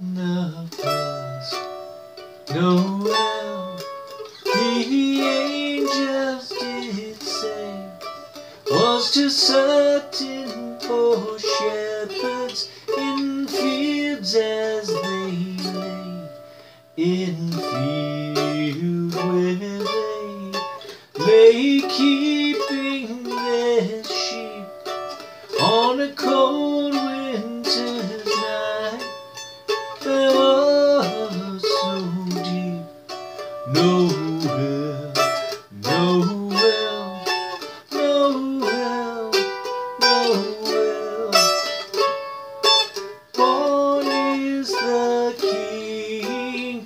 was Noel. The angels did say was to certain poor shepherds in fields as they lay in field where they lay King